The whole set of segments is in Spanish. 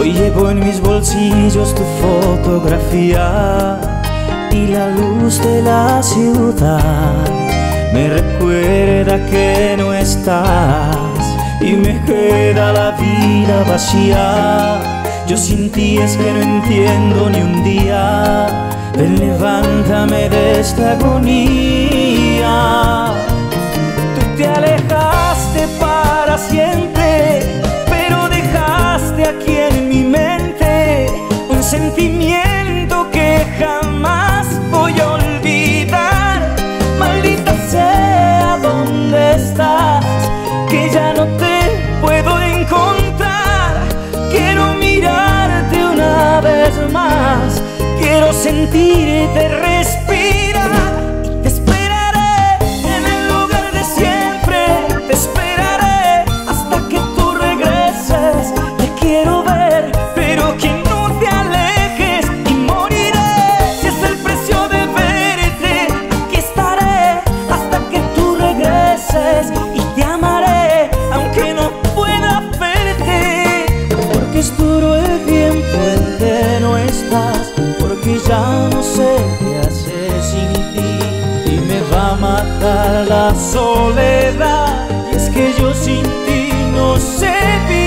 Hoy llevo en mis bolsillos tu fotografía y la luz de la ciudad me recuerda que no estás y me queda la vida vacía. Yo sin ti es que no entiendo ni un día. Ven, levántame de esta agonía. Tú te alejas. mirarte una vez más, quiero sentirte respirar. la soledad. Y es que yo sin ti no sé vivir.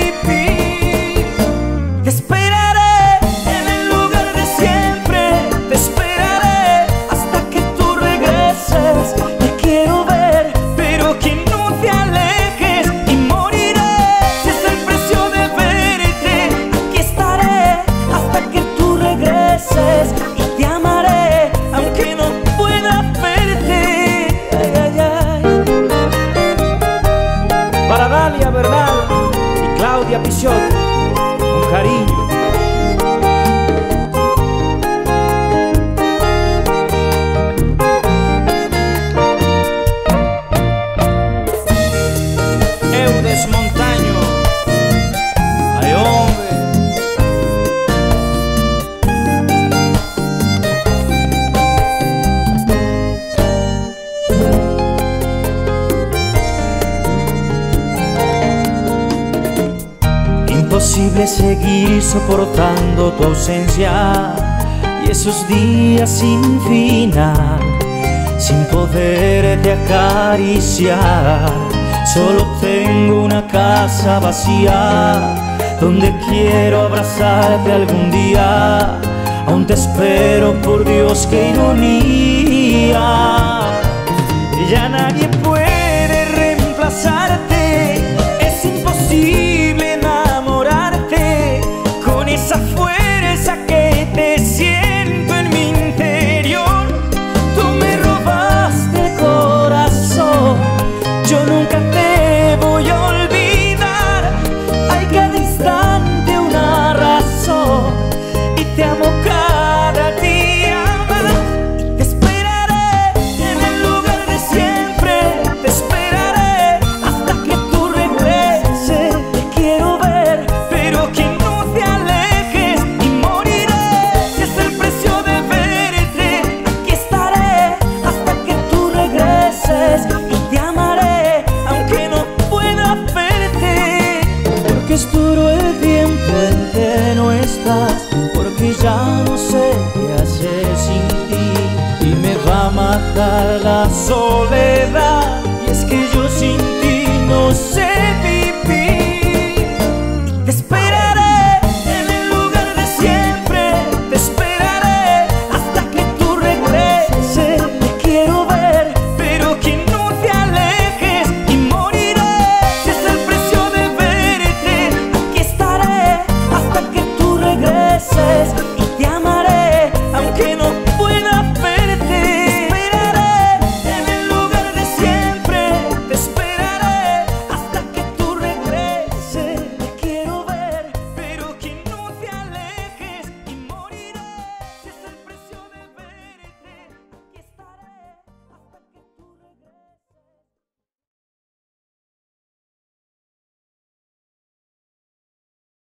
shot imposible seguir soportando tu ausencia y esos días sin final, sin poderte acariciar. Solo tengo una casa vacía donde quiero abrazarte algún día. Aún te espero, por Dios, qué ironía. Ya nadie puede matar la soledad.